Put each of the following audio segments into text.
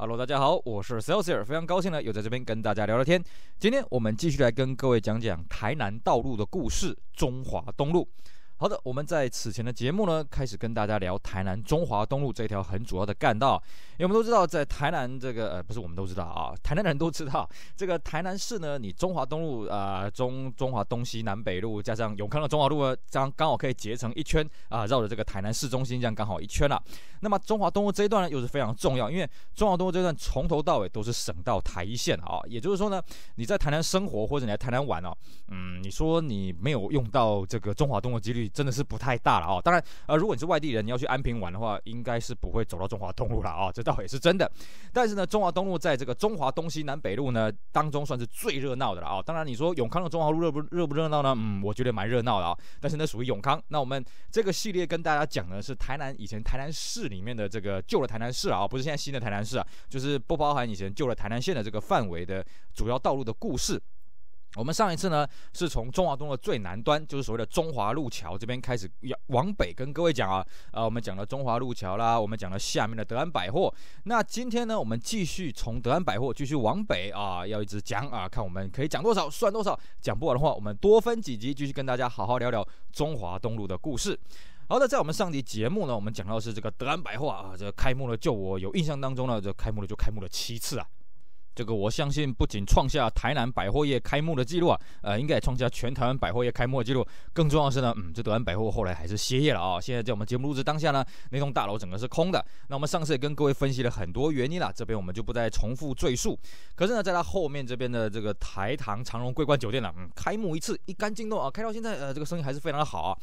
Hello，大家好，我是 Celsius，非常高兴呢，又在这边跟大家聊聊天。今天我们继续来跟各位讲讲台南道路的故事——中华东路。好的，我们在此前的节目呢，开始跟大家聊台南中华东路这条很主要的干道。因为我们都知道，在台南这个呃，不是我们都知道啊，台南人都知道，这个台南市呢，你中华东路啊，中中华东西南北路加上永康的中华路呢，这样刚好可以结成一圈啊，绕着这个台南市中心这样刚好一圈了。那么中华东路这一段呢，又是非常重要，因为中华东路这段从头到尾都是省道台一线啊，也就是说呢，你在台南生活或者你来台南玩哦，嗯，你说你没有用到这个中华东路几率。真的是不太大了哦。当然，呃，如果你是外地人，你要去安平玩的话，应该是不会走到中华东路了啊。这倒也是真的。但是呢，中华东路在这个中华东西南北路呢当中算是最热闹的了啊。当然，你说永康的中华路热不热不热闹呢？嗯，我觉得蛮热闹的啊。但是呢，属于永康。那我们这个系列跟大家讲的是台南以前台南市里面的这个旧的台南市啊，不是现在新的台南市啊，就是不包含以前旧的台南县的这个范围的主要道路的故事。我们上一次呢，是从中华东的最南端，就是所谓的中华路桥这边开始，要往北跟各位讲啊，啊，我们讲了中华路桥啦，我们讲了下面的德安百货。那今天呢，我们继续从德安百货继续往北啊，要一直讲啊，看我们可以讲多少算多少，讲不完的话，我们多分几集继续跟大家好好聊聊中华东路的故事。好的，在我们上集节目呢，我们讲到是这个德安百货啊，这个开幕了，就我有印象当中呢，这开幕了就开幕了七次啊。这个我相信不仅创下台南百货业开幕的记录啊，呃，应该也创下全台湾百货业开幕的记录。更重要的是呢，嗯，这德安百货后来还是歇业了啊。现在在我们节目录制当下呢，那栋大楼整个是空的。那我们上次也跟各位分析了很多原因了，这边我们就不再重复赘述。可是呢，在它后面这边的这个台糖长荣桂冠酒店呢，嗯，开幕一次一杆进洞啊，开到现在呃，这个生意还是非常的好啊。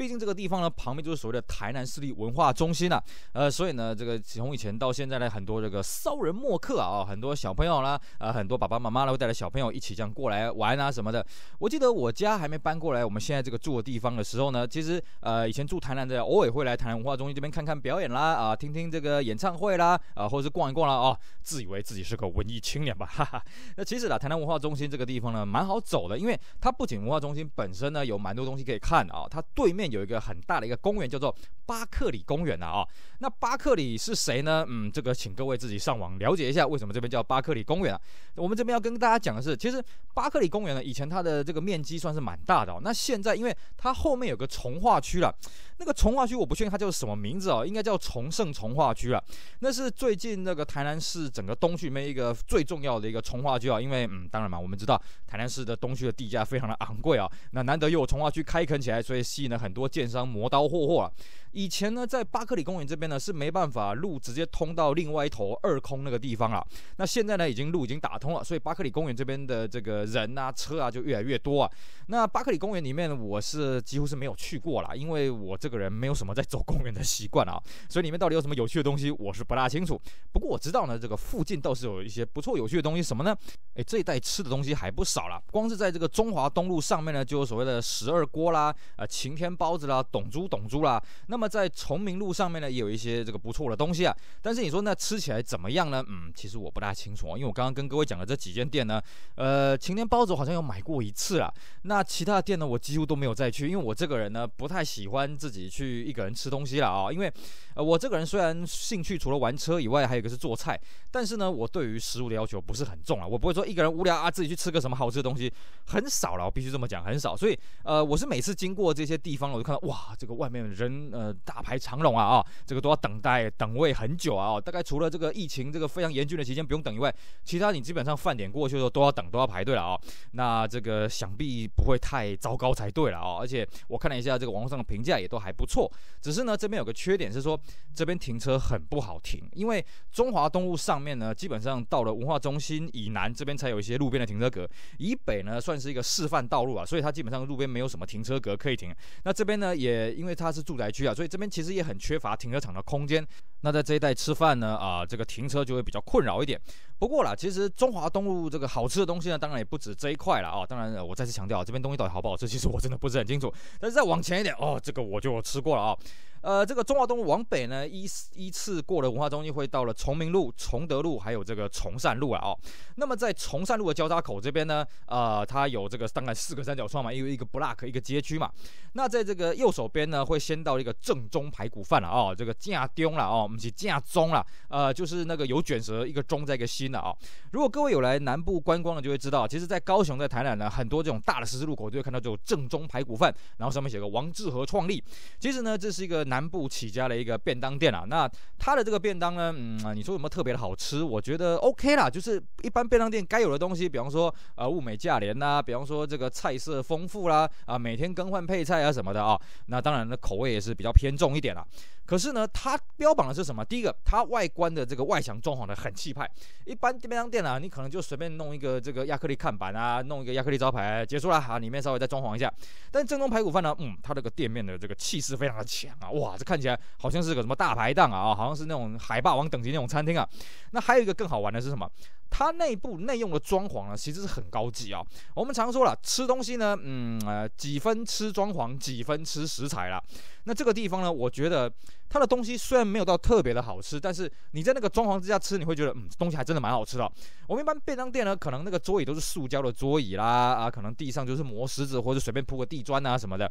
毕竟这个地方呢，旁边就是所谓的台南市立文化中心了，呃，所以呢，这个从以前到现在呢，很多这个骚人墨客啊，很多小朋友啦，呃，很多爸爸妈妈呢会带着小朋友一起这样过来玩啊什么的。我记得我家还没搬过来，我们现在这个住的地方的时候呢，其实呃，以前住台南的偶尔会来台南文化中心这边看看表演啦，啊，听听这个演唱会啦，啊，或者是逛一逛啦，哦，自以为自己是个文艺青年吧，哈哈。那其实呢，台南文化中心这个地方呢，蛮好走的，因为它不仅文化中心本身呢有蛮多东西可以看啊，它对面。有一个很大的一个公园，叫做巴克里公园啊。那巴克里是谁呢？嗯，这个请各位自己上网了解一下，为什么这边叫巴克里公园啊？我们这边要跟大家讲的是，其实巴克里公园呢，以前它的这个面积算是蛮大的哦。那现在因为它后面有个从化区了，那个从化区我不确定它叫什么名字哦，应该叫崇盛从化区了。那是最近那个台南市整个东区里面一个最重要的一个从化区啊。因为嗯，当然嘛，我们知道台南市的东区的地价非常的昂贵啊。那难得又有从化区开垦起来，所以吸引了很多。多建商磨刀霍霍啊！以前呢，在巴克里公园这边呢是没办法路直接通到另外一头二空那个地方啊。那现在呢，已经路已经打通了，所以巴克里公园这边的这个人啊、车啊就越来越多啊。那巴克里公园里面，我是几乎是没有去过啦，因为我这个人没有什么在走公园的习惯啊，所以里面到底有什么有趣的东西，我是不大清楚。不过我知道呢，这个附近倒是有一些不错有趣的东西，什么呢？哎，这一带吃的东西还不少了。光是在这个中华东路上面呢，就有所谓的十二锅啦、呃晴天包包子啦、董猪董猪啦。那么在崇明路上面呢，也有一些这个不错的东西啊。但是你说那吃起来怎么样呢？嗯，其实我不大清楚啊，因为我刚刚跟各位讲的这几间店呢，呃，晴天包子好像有买过一次了。那其他的店呢，我几乎都没有再去，因为我这个人呢，不太喜欢自己去一个人吃东西了啊。因为呃，我这个人虽然兴趣除了玩车以外，还有一个是做菜，但是呢，我对于食物的要求不是很重啊。我不会说一个人无聊啊，自己去吃个什么好吃的东西，很少了，我必须这么讲，很少。所以呃，我是每次经过这些地方，我就看到哇，这个外面人呃大排长龙啊啊，这个都要等待等位很久啊。大概除了这个疫情这个非常严峻的期间不用等以外，其他你基本上饭点过去的时候都要等，都要排队了啊。那这个想必不会太糟糕才对了啊。而且我看了一下这个网络上的评价也都还不错，只是呢这边有个缺点是说这边停车很不好停，因为中华东路上面呢基本上到了文化中心以南这边才有一些路边的停车格，以北呢算是一个示范道路啊，所以它基本上路边没有什么停车格可以停。那这边呢也因为它是住宅区啊，所以这边其实也很缺乏停车场的空间。那在这一带吃饭呢，啊，这个停车就会比较困扰一点。不过啦，其实中华东路这个好吃的东西呢，当然也不止这一块了啊。当然，我再次强调，这边东西到底好不好吃，其实我真的不是很清楚。但是再往前一点哦，这个我就吃过了啊。呃，这个中华东路往北呢，依依次过了文化中心，会到了崇明路、崇德路，还有这个崇善路啊。哦，那么在崇善路的交叉口这边呢，呃，它有这个大概四个三角窗嘛，因为一个 block 一个街区嘛。那在这个右手边呢，会先到一个正宗排骨饭了哦，这个架中了哦，我们是架中了，呃，就是那个有卷舌一个中在一个心的啊。如果各位有来南部观光的，就会知道，其实，在高雄在台南呢，很多这种大的十字路口，就会看到这种正宗排骨饭，然后上面写个王志和创立。其实呢，这是一个。南部起家的一个便当店啊，那它的这个便当呢，嗯，你说有没有特别的好吃？我觉得 OK 啦，就是一般便当店该有的东西，比方说呃物美价廉呐，比方说这个菜色丰富啦，啊每天更换配菜啊什么的啊，那当然的口味也是比较偏重一点啦。可是呢，它标榜的是什么？第一个，它外观的这个外墙装潢的很气派。一般便当店啊，你可能就随便弄一个这个亚克力看板啊，弄一个亚克力招牌结束了啊，里面稍微再装潢一下。但正宗排骨饭呢，嗯，它这个店面的这个气势非常的强啊，哇，这看起来好像是个什么大排档啊，好像是那种海霸王等级那种餐厅啊。那还有一个更好玩的是什么？它内部内用的装潢呢，其实是很高级啊。我们常说了，吃东西呢，嗯呃，几分吃装潢，几分吃食材啦。那这个地方呢，我觉得它的东西虽然没有到特别的好吃，但是你在那个装潢之下吃，你会觉得，嗯，东西还真的蛮好吃的。我们一般便当店呢，可能那个桌椅都是塑胶的桌椅啦，啊，可能地上就是磨石子或者随便铺个地砖啊什么的。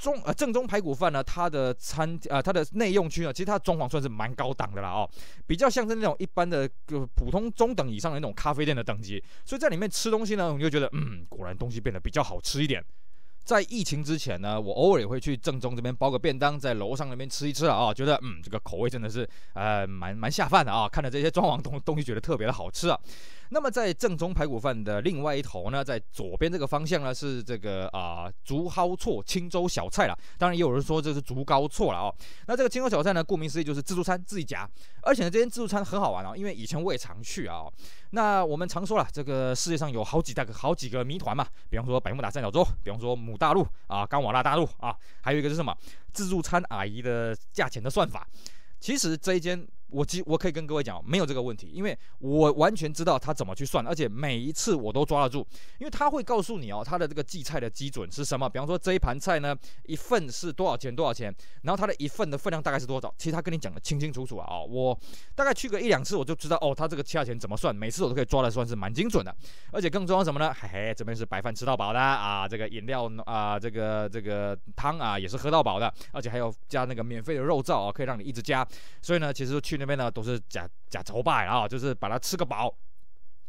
中呃正宗排骨饭呢，它的餐啊它的内用区呢，其实它的装潢算是蛮高档的啦哦，比较像是那种一般的就普通中等以上的那种咖啡店的等级，所以在里面吃东西呢，你就觉得嗯，果然东西变得比较好吃一点。在疫情之前呢，我偶尔也会去正宗这边包个便当，在楼上那边吃一吃啊，觉得嗯这个口味真的是呃蛮蛮下饭的啊，看着这些装潢东东西觉得特别的好吃啊。那么在正宗排骨饭的另外一头呢，在左边这个方向呢是这个啊竹蒿错青州小菜了。当然也有人说这是竹高错了哦。那这个青州小菜呢，顾名思义就是自助餐自己夹，而且呢这间自助餐很好玩哦，因为以前我也常去啊。那我们常说了，这个世界上有好几大个好几个谜团嘛，比方说百慕达三角洲，比方说母大陆啊，冈瓦纳大陆啊，还有一个是什么？自助餐阿姨的价钱的算法。其实这一间。我基我可以跟各位讲，没有这个问题，因为我完全知道他怎么去算，而且每一次我都抓得住，因为他会告诉你哦，他的这个计菜的基准是什么。比方说这一盘菜呢，一份是多少钱多少钱，然后他的一份的分量大概是多少，其实他跟你讲的清清楚楚啊。哦，我大概去个一两次，我就知道哦，他这个价钱怎么算，每次我都可以抓的算是蛮精准的。而且更重要什么呢？嘿嘿，这边是白饭吃到饱的啊，这个饮料啊，这个这个汤啊也是喝到饱的，而且还有加那个免费的肉燥啊，可以让你一直加。所以呢，其实去。那边呢都是假假筹拜啊，就是把它吃个饱。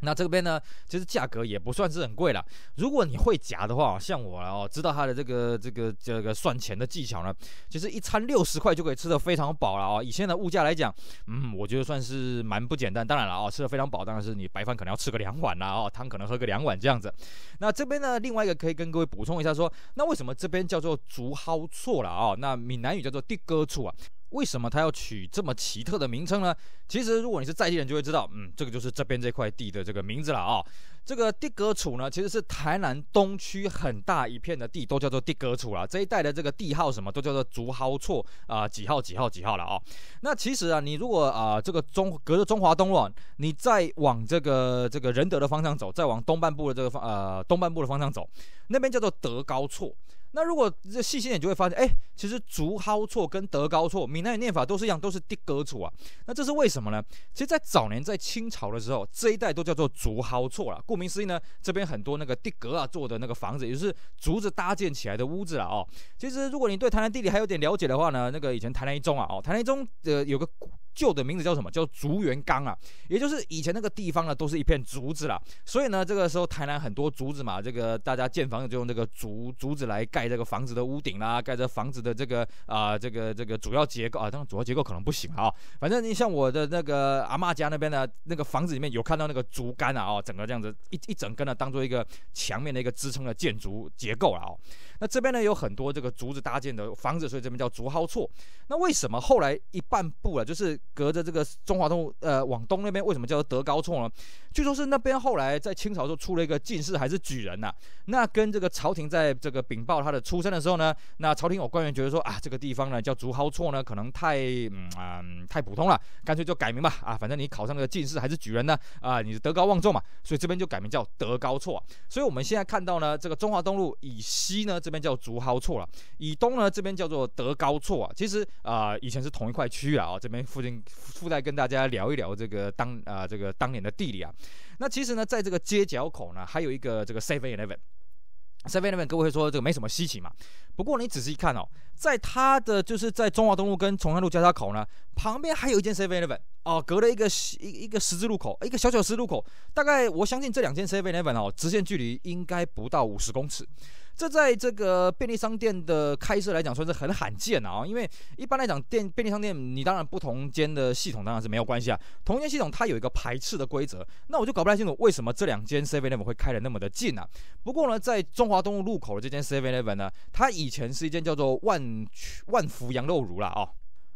那这边呢，其实价格也不算是很贵了。如果你会夹的话，像我哦，知道它的这个这个这个算钱的技巧呢，其实一餐六十块就可以吃的非常饱了哦。以现在的物价来讲，嗯，我觉得算是蛮不简单。当然了哦，吃的非常饱，当然是你白饭可能要吃个两碗啦哦，汤可能喝个两碗这样子。那这边呢，另外一个可以跟各位补充一下说，那为什么这边叫做竹蒿错了啊？那闽南语叫做地哥处啊。为什么他要取这么奇特的名称呢？其实，如果你是在地人，就会知道，嗯，这个就是这边这块地的这个名字了啊。这个地格处呢，其实是台南东区很大一片的地，都叫做地格处了。这一带的这个地号什么都叫做竹蒿厝啊，几号几号几号了啊。那其实啊，你如果啊这个中隔着中华东路，你再往这个这个仁德的方向走，再往东半部的这个方呃东半部的方向走，那边叫做德高厝。那如果这细心点，就会发现，哎，其实竹蒿错跟德高错，闽南语念法都是一样，都是地格处啊。那这是为什么呢？其实，在早年在清朝的时候，这一带都叫做竹蒿错了。顾名思义呢，这边很多那个地格啊做的那个房子，也是竹子搭建起来的屋子啊。哦，其实如果你对台南地理还有点了解的话呢，那个以前台南一中啊，哦，台南一中呃有个。旧的名字叫什么？叫竹园岗啊，也就是以前那个地方呢，都是一片竹子啦。所以呢，这个时候台南很多竹子嘛，这个大家建房子就用这个竹竹子来盖这个房子的屋顶啦，盖这房子的这个啊，这个这个主要结构啊，当然主要结构可能不行啊。反正你像我的那个阿妈家那边的那个房子里面有看到那个竹竿啊，哦，整个这样子一一整根呢，当做一个墙面的一个支撑的建筑结构了哦。那这边呢有很多这个竹子搭建的房子，所以这边叫竹蒿厝。那为什么后来一半部了，就是隔着这个中华东呃往东那边，为什么叫做德高措呢？据说是那边后来在清朝时候出了一个进士还是举人呐，那跟这个朝廷在这个禀报他的出身的时候呢，那朝廷有官员觉得说啊这个地方呢叫竹蒿错呢可能太嗯太普通了，干脆就改名吧啊反正你考上个进士还是举人呢啊你是德高望重嘛，所以这边就改名叫德高错。所以我们现在看到呢这个中华东路以西呢这边叫竹蒿错了，以东呢这边叫做德高错啊。其实啊以前是同一块区域啊，这边附近附带跟大家聊一聊这个当啊这个当年的地理啊。那其实呢，在这个街角口呢，还有一个这个 Seven Eleven。Seven Eleven 各位会说这个没什么稀奇嘛？不过你仔细看哦，在它的就是在中华东路跟崇山路交叉口呢，旁边还有一间 Seven Eleven 哦，隔了一个一一个十字路口，一个小小十字路口，大概我相信这两间 Seven Eleven 哦，直线距离应该不到五十公尺。这在这个便利商店的开设来讲，算是很罕见啊！因为一般来讲，店便利商店你当然不同间的系统当然是没有关系啊。同一间系统它有一个排斥的规则，那我就搞不太清楚为什么这两间 Seven Eleven 会开的那么的近啊。不过呢，在中华东路路口的这间 Seven Eleven 呢，它以前是一间叫做万万福羊肉炉了啊。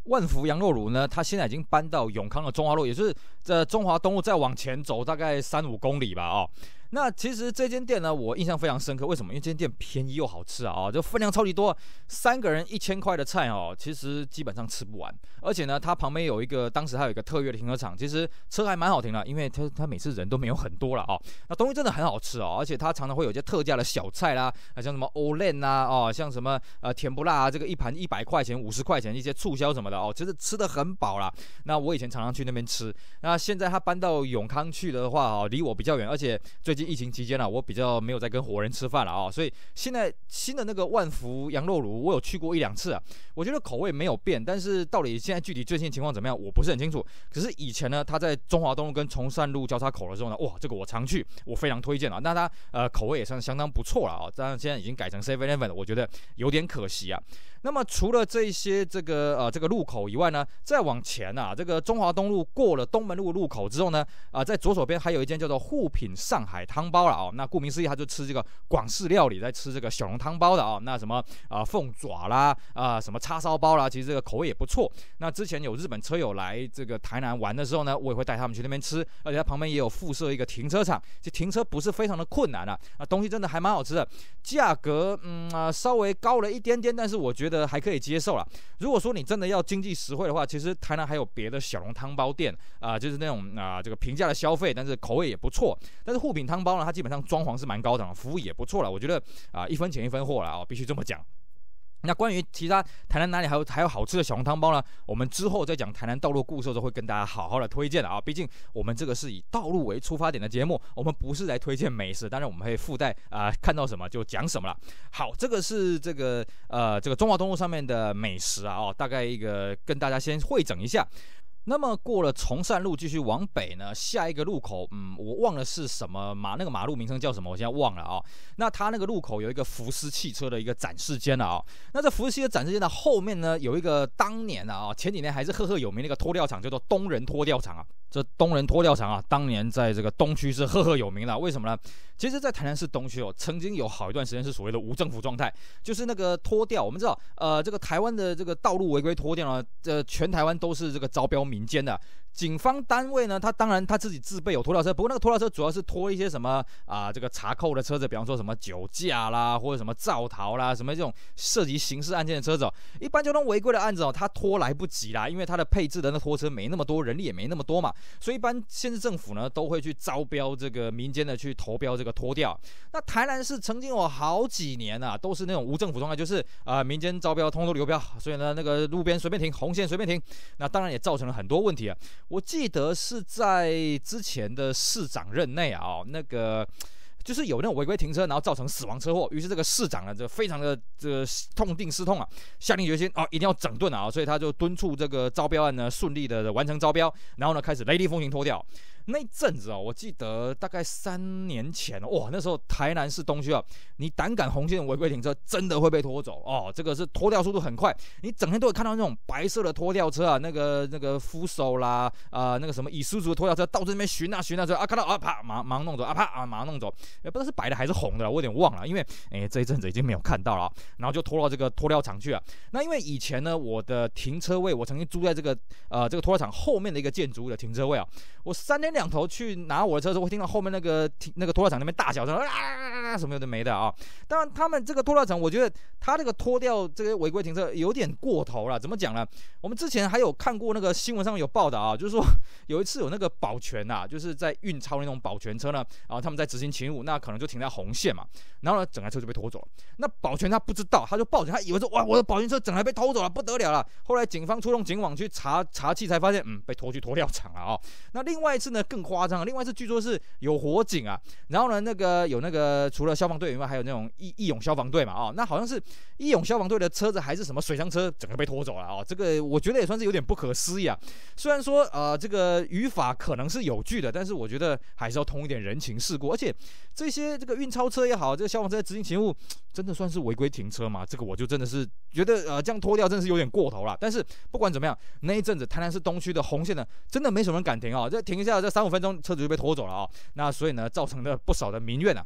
万福羊肉炉呢，它现在已经搬到永康的中华路，也就是这中华东路再往前走大概三五公里吧啊。那其实这间店呢，我印象非常深刻。为什么？因为这间店便宜又好吃啊！啊，就分量超级多，三个人一千块的菜哦，其实基本上吃不完。而且呢，它旁边有一个，当时还有一个特约的停车场，其实车还蛮好停的，因为它它每次人都没有很多了啊。那东西真的很好吃哦，而且它常常会有一些特价的小菜啦，啊，像什么欧链啊，哦，像什么呃甜不辣啊，这个一盘一百块钱、五十块钱一些促销什么的哦，其实吃的很饱了。那我以前常常去那边吃，那现在他搬到永康去的话哦，离我比较远，而且最近。疫情期间呢，我比较没有在跟活人吃饭了啊，所以现在新的那个万福羊肉炉，我有去过一两次啊，我觉得口味没有变，但是到底现在具体最新情况怎么样，我不是很清楚。可是以前呢，他在中华东路跟崇善路交叉口的时候呢，哇，这个我常去，我非常推荐啊。那他呃口味也算相当不错了啊，当然现在已经改成 Seven Eleven，我觉得有点可惜啊。那么除了这些这个呃这个路口以外呢，再往前啊，这个中华东路过了东门路路口之后呢，啊，在左手边还有一间叫做护品上海汤包了哦。那顾名思义，他就吃这个广式料理，在吃这个小笼汤包的啊。那什么啊凤爪啦啊什么叉烧包啦，其实这个口味也不错。那之前有日本车友来这个台南玩的时候呢，我也会带他们去那边吃，而且它旁边也有附设一个停车场，就停车不是非常的困难啊。啊，东西真的还蛮好吃的，价格嗯啊稍微高了一点点，但是我觉得。还可以接受了。如果说你真的要经济实惠的话，其实台南还有别的小笼汤包店啊，就是那种啊这个平价的消费，但是口味也不错。但是护品汤汤包呢，它基本上装潢是蛮高档，服务也不错了。我觉得啊一分钱一分货了啊，必须这么讲。那关于其他台南哪里还有还有好吃的小笼汤包呢？我们之后再讲台南道路故事的时候，会跟大家好好的推荐的啊。毕竟我们这个是以道路为出发点的节目，我们不是来推荐美食，当然我们会附带啊看到什么就讲什么了。好，这个是这个呃这个中华东路上面的美食啊哦，大概一个跟大家先会整一下。那么过了崇善路，继续往北呢，下一个路口，嗯，我忘了是什么马，那个马路名称叫什么，我现在忘了啊。那它那个路口有一个福斯汽车的一个展示间了啊。那这福斯汽车展示间的后面呢，有一个当年啊，前几年还是赫赫有名那个拖吊厂，叫做东人拖吊厂啊。这东人拖吊厂啊，当年在这个东区是赫赫有名的。为什么呢？其实，在台南市东区哦，曾经有好一段时间是所谓的无政府状态，就是那个拖掉。我们知道，呃，这个台湾的这个道路违规拖掉呢，这全台湾都是这个招标民间的。警方单位呢，他当然他自己自备有拖吊车，不过那个拖吊车主要是拖一些什么啊，这个查扣的车子，比方说什么酒驾啦，或者什么造逃啦，什么这种涉及刑事案件的车子。一般交通违规的案子哦，他拖来不及啦，因为他的配置的那拖车没那么多，人力也没那么多嘛，所以一般县市政府呢都会去招标这个民间的去投标这个拖吊。那台南市曾经有好几年啊，都是那种无政府状态，就是啊民间招标通通流标，所以呢那个路边随便停，红线随便停，那当然也造成了很多问题啊。我记得是在之前的市长任内啊，那个就是有那种违规停车，然后造成死亡车祸，于是这个市长呢就非常的这个痛定思痛啊，下定决心啊一定要整顿啊，所以他就敦促这个招标案呢顺利的完成招标，然后呢开始雷厉风行脱掉。那一阵子哦，我记得大概三年前哇，那时候台南市东区啊，你胆敢红线违规停车，真的会被拖走哦。这个是拖吊速度很快，你整天都会看到那种白色的拖吊车啊，那个那个扶手啦，啊那个什么以叔叔的拖吊车到这边巡啊巡啊，啊看到啊啪马马上弄走啊啪啊马上弄走，也不知道是白的还是红的，我有点忘了，因为哎这一阵子已经没有看到了，然后就拖到这个拖吊场去啊。那因为以前呢，我的停车位我曾经租在这个呃这个拖吊场后面的一个建筑物的停车位啊，我三天两头去拿我的车的时候，会听到后面那个停那个拖吊场那边大小声啊什么有的没的啊。当然他们这个拖吊场，我觉得他这个拖吊这个违规停车有点过头了。怎么讲呢？我们之前还有看过那个新闻上面有报道啊，就是说有一次有那个保全呐，就是在运钞那种保全车呢，然后他们在执行勤务，那可能就停在红线嘛，然后呢整台车就被拖走了。那保全他不知道，他就报警，他以为说哇我的保全车整台被偷走了，不得了了。后来警方出动警网去查查器，才发现嗯被拖去拖吊场了啊。那另外一次呢更夸张，另外一次据说是有火警啊，然后呢那个有那个除了消防队员外，还有那种义义勇消防队嘛啊，那好像是义勇消防队的车子还是什么水上车，整个被拖走了啊。这个我觉得也算是有点不可思议啊。虽然说呃这个语法可能是有据的，但是我觉得还是要通一点人情世故。而且这些这个运钞车也好，这个消防车执行勤务，真的算是违规停车嘛？这个我就真的是觉得呃这样拖掉真的是有点过头了。但是不管怎么样，那一阵子台南市东区的红线呢，真的没什么人敢停啊。这停一下，这三五分钟车子就被拖走了啊。那所以呢，造成了不少的民怨啊。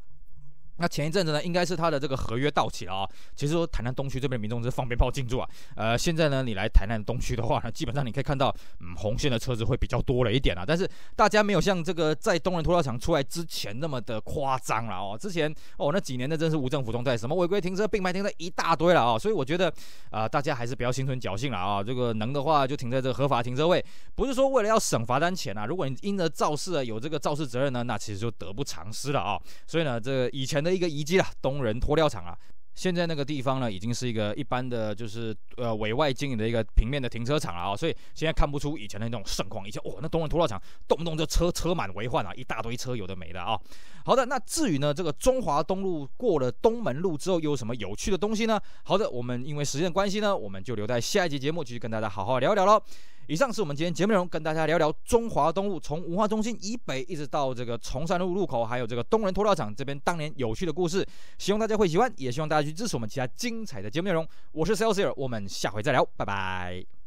那前一阵子呢，应该是他的这个合约到期了啊。其实说台南东区这边民众是放鞭炮庆祝啊。呃，现在呢，你来台南东区的话呢，基本上你可以看到，嗯，红线的车子会比较多了一点啊。但是大家没有像这个在东仁拖拉厂出来之前那么的夸张了哦。之前哦那几年那真是无政府中在，什么违规停车、并排停车一大堆了啊。所以我觉得啊，大家还是不要心存侥幸了啊。这个能的话就停在这个合法停车位，不是说为了要省罚单钱啊。如果你因着肇事有这个肇事责任呢，那其实就得不偿失了啊。所以呢，这以前的一个遗迹了，东仁拖料场啊，现在那个地方呢，已经是一个一般的，就是呃委外经营的一个平面的停车场了啊，所以现在看不出以前的那种盛况。以前哦，那东仁拖料场动不动就车车满为患啊，一大堆车有的没的啊。好的，那至于呢，这个中华东路过了东门路之后，又有什么有趣的东西呢？好的，我们因为时间关系呢，我们就留在下一集节目继续跟大家好好聊一聊喽。以上是我们今天节目内容，跟大家聊聊中华东路从文化中心以北一直到这个崇山路路口，还有这个东仁拖料厂这边当年有趣的故事，希望大家会喜欢，也希望大家去支持我们其他精彩的节目内容。我是 Celsius，我们下回再聊，拜拜。